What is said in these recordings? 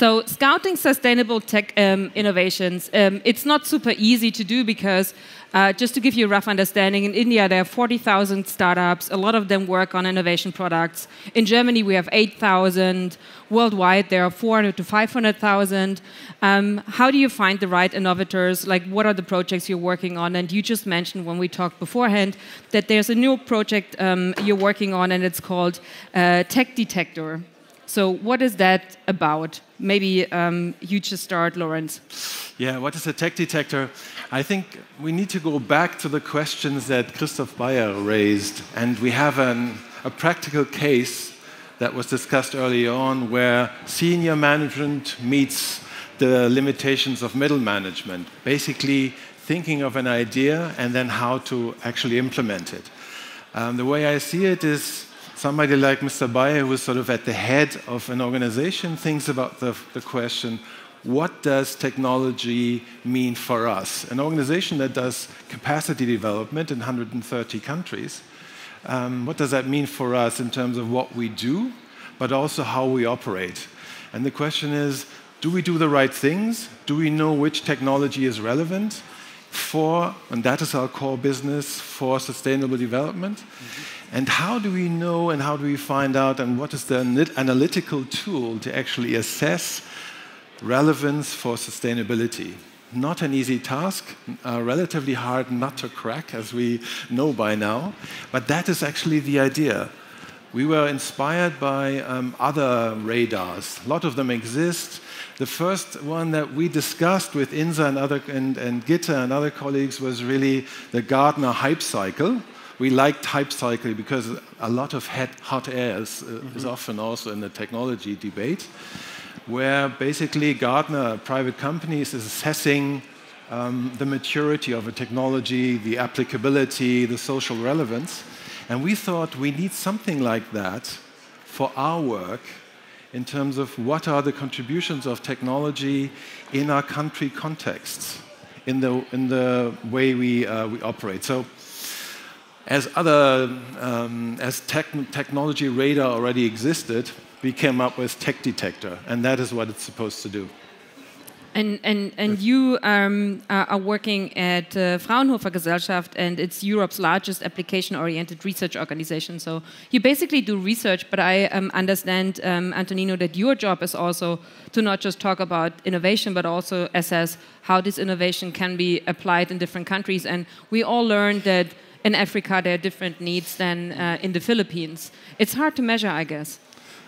So scouting sustainable tech um, innovations, um, it's not super easy to do because uh, just to give you a rough understanding, in India there are 40,000 startups. A lot of them work on innovation products. In Germany we have 8,000. Worldwide there are 400 to 500,000. Um, how do you find the right innovators? Like what are the projects you're working on? And you just mentioned when we talked beforehand that there's a new project um, you're working on and it's called uh, Tech Detector. So what is that about? Maybe um, you just start, Lorenz. Yeah, what is a tech detector? I think we need to go back to the questions that Christoph Beier raised, and we have an, a practical case that was discussed early on where senior management meets the limitations of middle management, basically thinking of an idea and then how to actually implement it. Um, the way I see it is somebody like Mr. Beier, who is sort of at the head of an organization, thinks about the, the question what does technology mean for us? An organization that does capacity development in 130 countries, um, what does that mean for us in terms of what we do, but also how we operate? And the question is do we do the right things? Do we know which technology is relevant? for, and that is our core business, for sustainable development. Mm-hmm. And how do we know and how do we find out and what is the analytical tool to actually assess relevance for sustainability? Not an easy task, uh, relatively hard not to crack, as we know by now, but that is actually the idea. We were inspired by um, other radars. A lot of them exist. The first one that we discussed with Insa and, other, and, and Gitta and other colleagues was really the Gartner hype cycle. We like hype cycle because a lot of hot air is, uh, mm-hmm. is often also in the technology debate, where basically Gartner, private companies, is assessing um, the maturity of a technology, the applicability, the social relevance. And we thought we need something like that for our work in terms of what are the contributions of technology in our country contexts, in the, in the way we, uh, we operate. So, as other, um, as tech, technology radar already existed, we came up with Tech Detector, and that is what it's supposed to do. And, and, and you um, are working at uh, Fraunhofer Gesellschaft, and it's Europe's largest application-oriented research organization. So you basically do research, but I um, understand, um, Antonino, that your job is also to not just talk about innovation, but also assess how this innovation can be applied in different countries. And we all learned that in Africa there are different needs than uh, in the Philippines. It's hard to measure, I guess.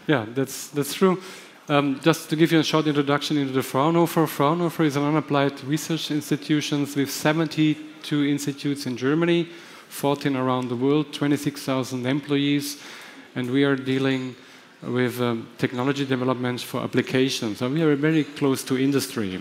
Yeah, that's, that's true. Um, just to give you a short introduction into the Fraunhofer. Fraunhofer is an unapplied research institution with 72 institutes in Germany, 14 around the world, 26,000 employees, and we are dealing with um, technology developments for applications. So we are very close to industry.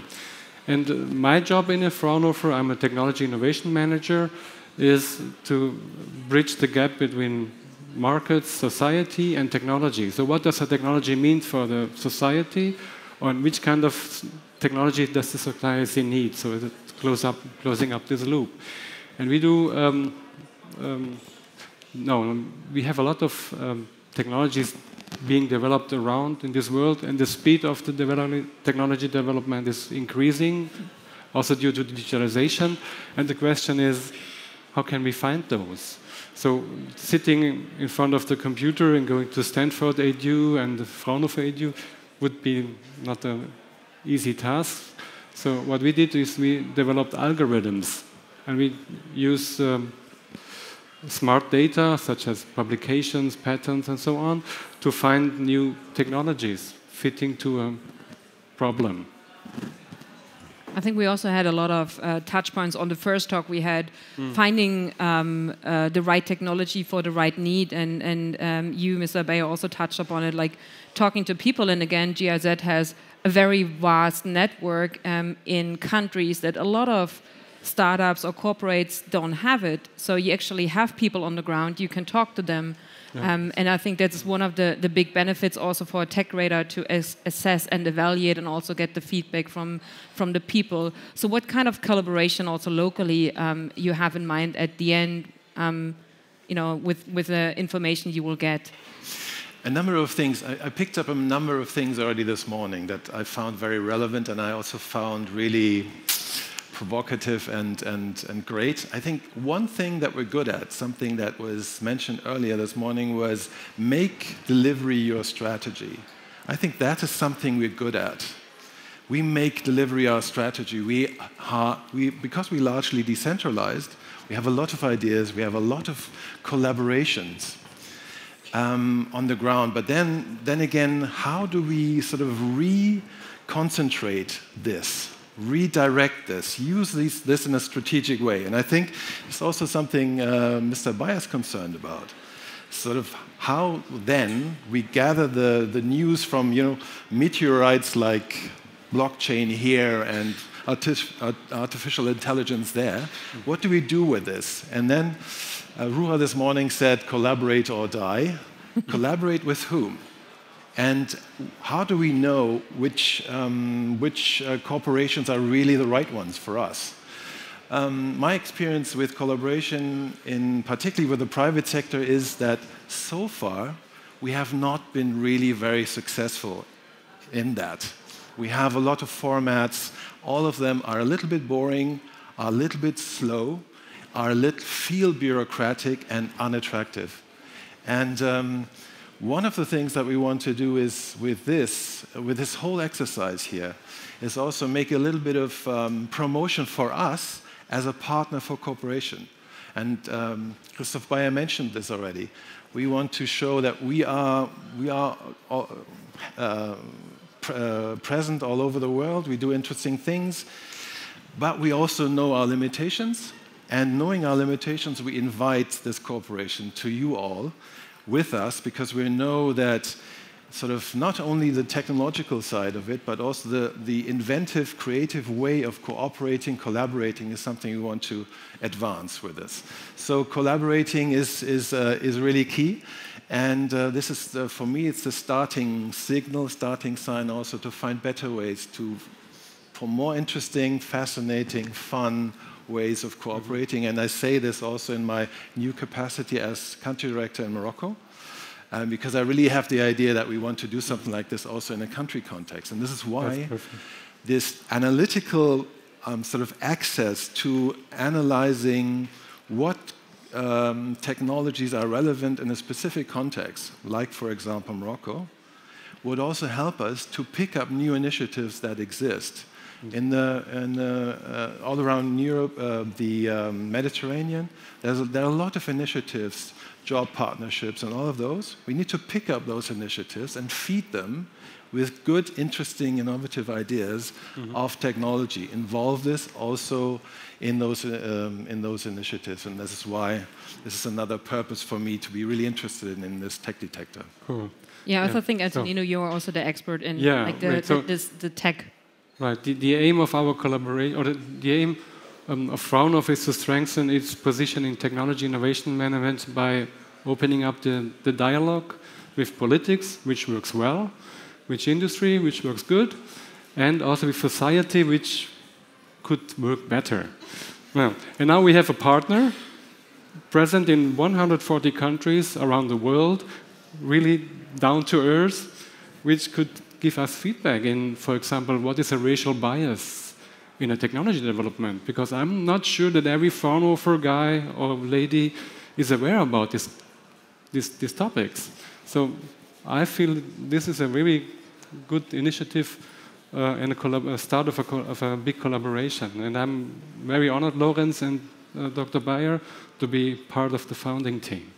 And uh, my job in a Fraunhofer, I'm a technology innovation manager, is to bridge the gap between markets, society, and technology. So, what does a technology mean for the society, or which kind of technology does the society need? So, it's close up, closing up this loop. And we do, um, um, no, we have a lot of um, technologies being developed around in this world, and the speed of the develop technology development is increasing, also due to digitalization. And the question is, how can we find those? So sitting in front of the computer and going to Stanford EDU and Fraunhofer EDU would be not an easy task. So what we did is we developed algorithms, and we use um, smart data such as publications, patents, and so on to find new technologies fitting to a problem. I think we also had a lot of uh, touch points on the first talk we had, mm. finding um, uh, the right technology for the right need, and and um, you, Mr. Beier, also touched upon it, like talking to people. And again, GIZ has a very vast network um, in countries that a lot of startups or corporates don't have it. So you actually have people on the ground. You can talk to them. Yeah. Um, and I think that's one of the, the big benefits also for a Tech Radar to as, assess and evaluate and also get the feedback from, from the people. So, what kind of collaboration also locally um, you have in mind at the end, um, you know, with, with the information you will get? a number of things. I, I, picked up a number of things already this morning that I found very relevant, and I also found really provocative and, and, and great. I think one thing that we're good at, something that was mentioned earlier this morning, was make delivery your strategy. I think that is something we're good at. We make delivery our strategy. We, are, we, because we're largely decentralized, we have a lot of ideas, we have a lot of collaborations um, on the ground. But then, then again, how do we sort of reconcentrate this? Redirect this, use these, this in a strategic way. And I think it's also something uh, Mr. Beier is concerned about. Sort of how then we gather the, the news from you know, meteorites like blockchain here and artificial intelligence there. What do we do with this? And then uh, Ruha this morning said, collaborate or die. collaborate with whom? And how do we know which, um, which uh, corporations are really the right ones for us? Um, my experience with collaboration, in particularly with the private sector, is that so far we have not been really very successful in that. We have a lot of formats. All of them are a little bit boring, are a little bit slow, are a little feel bureaucratic and unattractive. And um, one of the things that we want to do is with this, with this whole exercise here, is also make a little bit of um, promotion for us as a partner for cooperation. And um, Christoph Beier mentioned this already. We want to show that we are, we are uh, uh, present all over the world. We do interesting things, but we also know our limitations. And knowing our limitations, we invite this cooperation to you all with us because we know that sort of not only the technological side of it, but also the, the inventive, creative way of cooperating, collaborating is something we want to advance with this. So collaborating is, is, uh, is really key. And uh, this is, the, for me, it's the starting signal, starting sign also to find better ways to, for more interesting, fascinating, fun, ways of cooperating. And I say this also in my new capacity as country director in Morocco. Um, because I really have the idea that we want to do something like this also in a country context. And this is why this analytical um, sort of access to analyzing what um, technologies are relevant in a specific context, like, for example, Morocco, would also help us to pick up new initiatives that exist in the, in the uh, all around Europe, uh, the um, Mediterranean, a, there are a lot of initiatives, job partnerships, and all of those. We need to pick up those initiatives and feed them with good, interesting, innovative ideas mm-hmm. of technology. Involve this also in those, um, in those initiatives, and this is why this is another purpose for me to be really interested in, in this tech detector. Cool. Yeah, I also think, Antonino, so, you're also the expert in yeah, like the, right, so the, this, the tech Right. The, the aim of our collaboration, or the, the aim um, of Fraunhofer is to strengthen its position in technology innovation management by opening up the, the dialogue with politics, which works well, with industry, which works good, and also with society, which could work better. Well, and now we have a partner present in 140 countries around the world, really down to earth, which could give us feedback in, for example, what is a racial bias in a technology development? Because I'm not sure that every Fraunhofer guy or lady is aware about this, this, these topics. So I feel this is a very good initiative uh, and a, a, start of a, of a, big collaboration. And I'm very honored, Lorenz and uh, Dr. Beier, to be part of the founding team.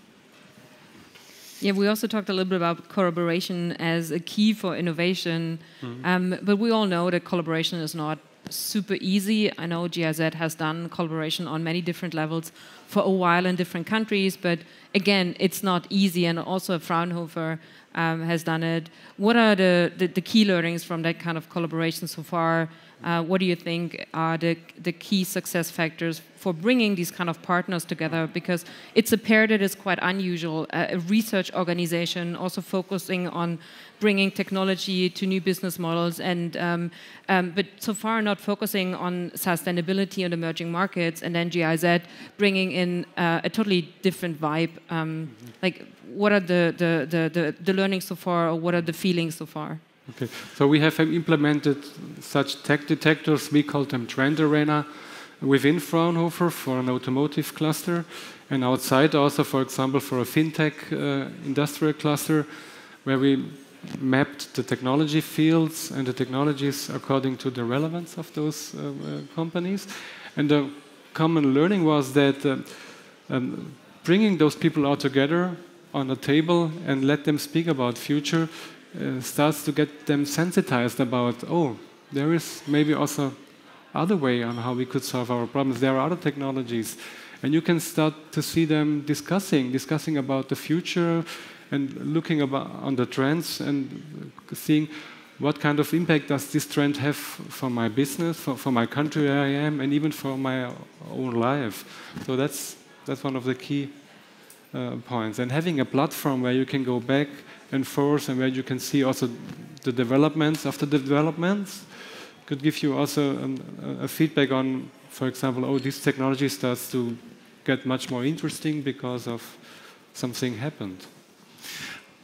Yeah, we also talked a little bit about collaboration as a key for innovation, mm-hmm. um, but we all know that collaboration is not super easy. I know GIZ has done collaboration on many different levels for a while in different countries, but again, it's not easy. And also Fraunhofer um, has done it. What are the, the, the, key learnings from that kind of collaboration so far? Uh, what do you think are the, the key success factors for bringing these kind of partners together? Because it's a pair that is quite unusual. Uh, a research organization also focusing on bringing technology to new business models, and um, um, but so far not focusing on sustainability and emerging markets. And then GIZ bringing in uh, a totally different vibe. Um, mm -hmm. Like what are the, the, the, the, the learnings so far, or what are the feelings so far? Okay, so we have implemented such tech detectors, we call them Trend Arena, within Fraunhofer for an automotive cluster, and outside also, for example, for a fintech uh, industrial cluster, where we mapped the technology fields and the technologies according to the relevance of those uh, uh, companies. And the common learning was that uh, um, bringing those people all together on a table and let them speak about future uh, starts to get them sensitized about, oh, there is maybe also other way on how we could solve our problems. There are other technologies. And you can start to see them discussing, discussing about the future and looking about on the trends and seeing what kind of impact does this trend have for my business, for, for my country where I am, and even for my own life. So that's, that's one of the key uh, points. And having a platform where you can go back and forth and where you can see also the developments of the developments could give you also um, a feedback on, for example, oh, this technology starts to get much more interesting because of something happened.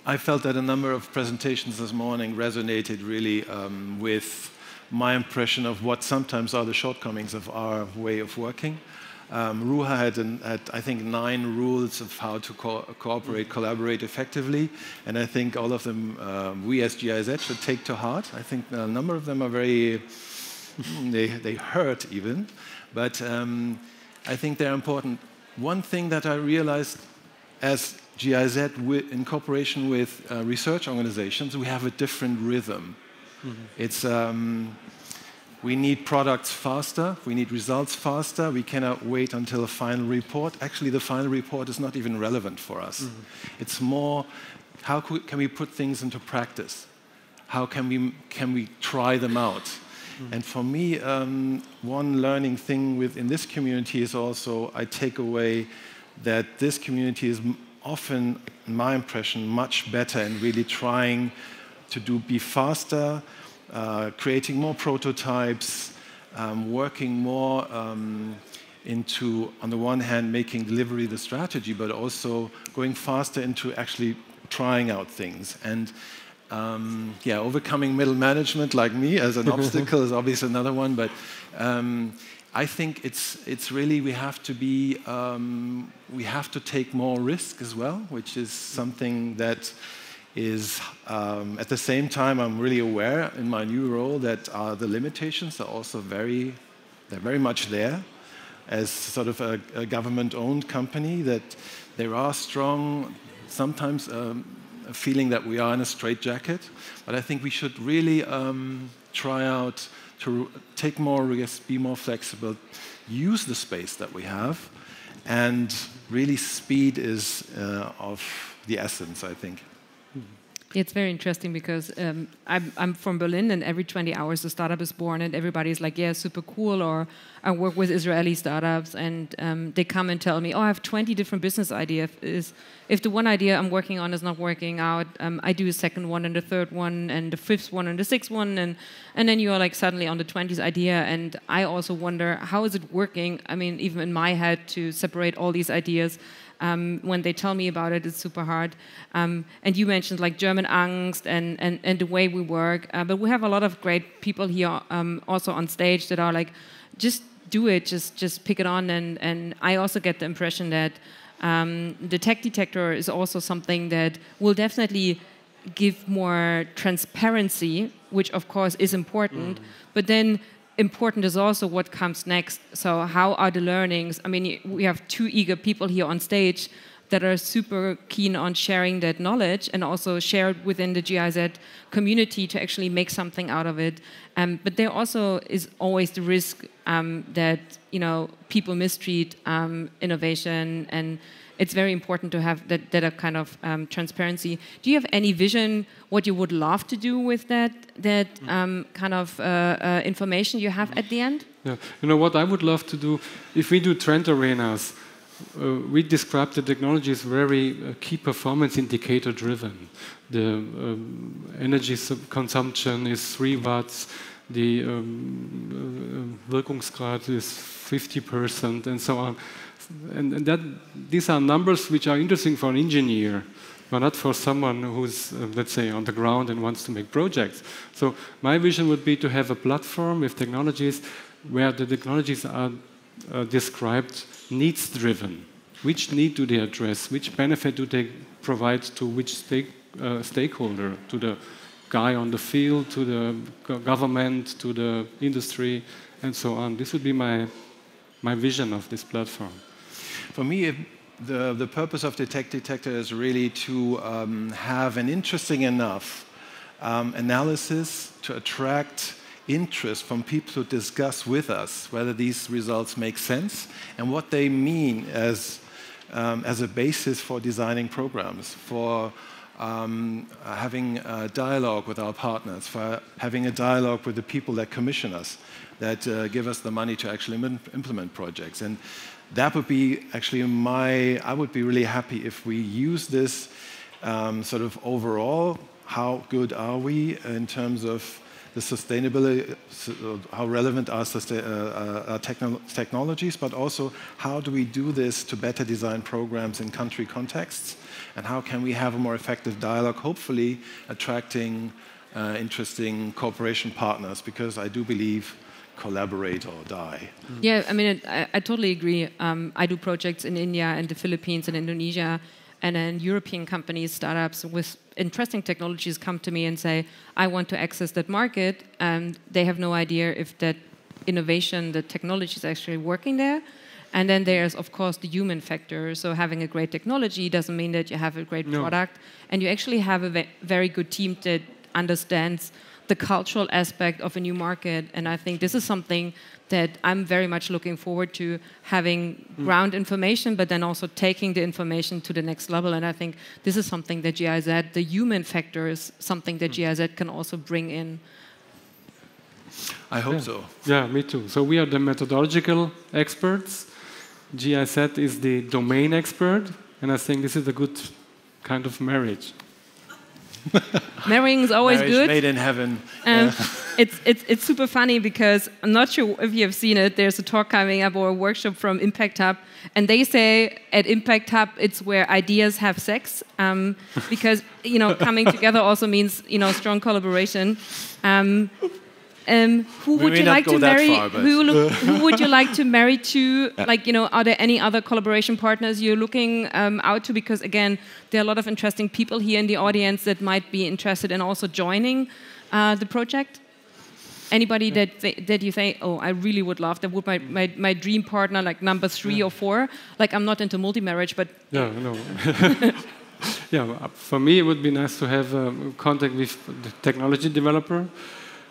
I felt that a number of presentations this morning resonated really um, with my impression of what sometimes are the shortcomings of our way of working. Um, Ruha had, an, had, I think, nine rules of how to co cooperate, collaborate effectively, and I think all of them um, we as GIZ should take to heart. I think a number of them are very, they, they hurt even, but um, I think they're important. One thing that I realized as GIZ, in cooperation with uh, research organizations, we have a different rhythm. Mm -hmm. It's um, we need products faster, we need results faster, we cannot wait until a final report. Actually, the final report is not even relevant for us. Mm -hmm. It's more how can we put things into practice? How can we, can we try them out? Mm -hmm. And for me, um, one learning thing within this community is also I take away that this community is often, in my impression, much better in really trying to do be faster, uh, creating more prototypes, um, working more um, into, on the one hand, making delivery the strategy, but also going faster into actually trying out things. And um, yeah, overcoming middle management like me as an obstacle is obviously another one, but um, I think it's, it's really we have to be, um, we have to take more risk as well, which is something that is um, at the same time I'm really aware in my new role that uh, the limitations are also very they're very much there as sort of a, a government-owned company that there are strong sometimes um, a feeling that we are in a straitjacket but I think we should really um, try out to take more risks, be more flexible, use the space that we have, and really speed is uh, of the essence, I think. It's very interesting because um, I'm, I'm, from Berlin, and every 20 hours a startup is born, and everybody's like, "Yeah, super cool." Or I work with Israeli startups, and um, they come and tell me, "Oh, I have 20 different business ideas. If, if the one idea I'm working on is not working out, um, I do a second one, and the third one, and the fifth one, and the sixth one, and and then you are like suddenly on the 20th idea." And I also wonder, how is it working? I mean, even in my head, to separate all these ideas um, when they tell me about it, it's super hard. Um, and you mentioned like German angst and, and, and the way we work. Uh, but we have a lot of great people here um, also on stage that are like, just do it, just just pick it on. And, and I also get the impression that um, the tech detector is also something that will definitely give more transparency, which of course is important. Mm. But then important is also what comes next. So, how are the learnings? I mean, we have two eager people here on stage that are super keen on sharing that knowledge and also share it within the GIZ community to actually make something out of it. Um, but there also is always the risk um, that you know people mistreat um, innovation and it's very important to have that, that kind of um, transparency. Do you have any vision what you would love to do with that that um, kind of uh, uh, information you have at the end? Yeah, you know what I would love to do if we do trend arenas. Uh, we describe the technology as very uh, key performance indicator driven. The um, energy consumption is 3 watts, the um, uh, Wirkungsgrad is 50%, and so on and, and that, these are numbers which are interesting for an engineer. but not for someone who's, uh, let's say, on the ground and wants to make projects. So my vision would be to have a platform with technologies where the technologies are uh, described needs-driven. Which need do they address? Which benefit do they provide to which stake, uh, stakeholder? To the guy on the field, to the government, to the industry, and so on. This would be my, my vision of this platform. For me, the, the purpose of Detect Detector is really to um, have an interesting enough um, analysis to attract interest from people to discuss with us whether these results make sense and what they mean as, um, as a basis for designing programs, for um, having a dialogue with our partners, for having a dialogue with the people that commission us, that uh, give us the money to actually implement projects. And that would be actually my, I would be really happy if we use this um, sort of overall, how good are we in terms of the sustainability, how relevant are, uh, uh, techno technologies, but also how do we do this to better design programs in country contexts, and how can we have a more effective dialogue, hopefully attracting uh, interesting cooperation partners, because I do believe collaborate or die. Yeah, I mean, I, I totally agree. Um, I do projects in India and the Philippines and Indonesia, and then European companies, startups with interesting technologies come to me and say, I want to access that market, and they have no idea if that innovation, the technology is actually working there. And then there's, of course, the human factor. So having a great technology doesn't mean that you have a great no. product, and you actually have a very good team that understands the cultural aspect of a new market. And I think this is something that I'm very much looking forward to having mm. ground information, but then also taking the information to the next level. And I think this is something that GIZ, the human factor, is something that mm. GIZ can also bring in. I hope yeah. so. Yeah, me too. So we are the methodological experts. GIZ is the domain expert, and I think this is a good kind of marriage. Marrying is always Marriage good. Made in heaven. Um, yeah. it's, it's, it's super funny because I'm not sure if you have seen it. There's a talk coming up or a workshop from Impact Hub, and they say at Impact Hub it's where ideas have sex um, because you know coming together also means you know strong collaboration. Um, um, who would you like to marry? Far, who, look, who, would you like to marry to? Like, you know, are there any other collaboration partners you're looking um, out to? Because again, there are a lot of interesting people here in the audience that might be interested in also joining uh, the project. Anybody that that you say, oh, I really would love that would my, my, my dream partner, like number three yeah. or four. Like, I'm not into multi marriage, but yeah, no. yeah, for me, it would be nice to have um, contact with the technology developer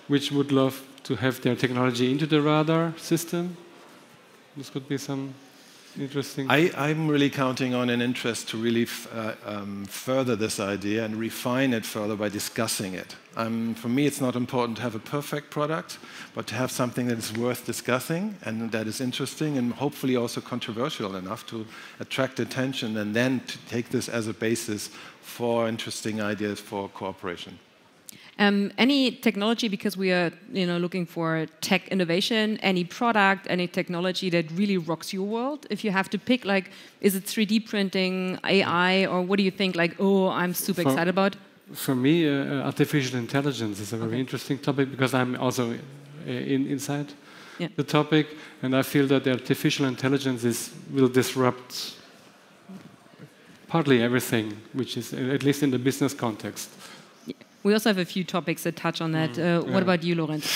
which would love to have their technology into the radar system. This could be some interesting. I, am really counting on an interest to really uh, um, further this idea and refine it further by discussing it. Um, for me, it's not important to have a perfect product, but to have something that is worth discussing and that is interesting and hopefully also controversial enough to attract attention and then to take this as a basis for interesting ideas for cooperation. Um, any technology, because we are you know, looking for tech innovation, any product, any technology that really rocks your world? If you have to pick, like, is it 3D printing, AI, or what do you think, like, oh, I'm super for, excited about? For me, uh, artificial intelligence is a very okay. interesting topic because I'm also uh, in, inside yeah. the topic, and I feel that artificial intelligence is, will disrupt partly everything, which is, at least in the business context. We also have a few topics that touch on that. Mm. Uh, yeah. What about you, Lorenz?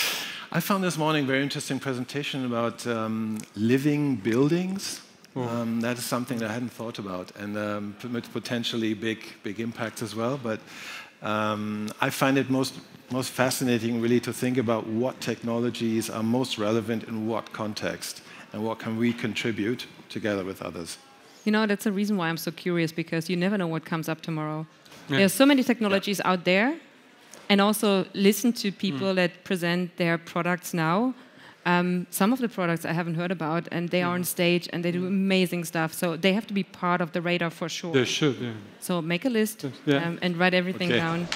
I found this morning a very interesting presentation about um, living buildings. Oh. Um, that is something that I hadn't thought about, and um, potentially big, big impacts as well. But um, I find it most, most fascinating, really, to think about what technologies are most relevant in what context, and what can we contribute together with others. You know, that's the reason why I'm so curious because you never know what comes up tomorrow. Yeah. There are so many technologies yeah. out there, and also listen to people mm. that present their products now. Um, some of the products I haven't heard about, and they mm. are on stage and they do amazing stuff. So they have to be part of the radar for sure. They should, yeah. So make a list yeah. um, and write everything okay. down.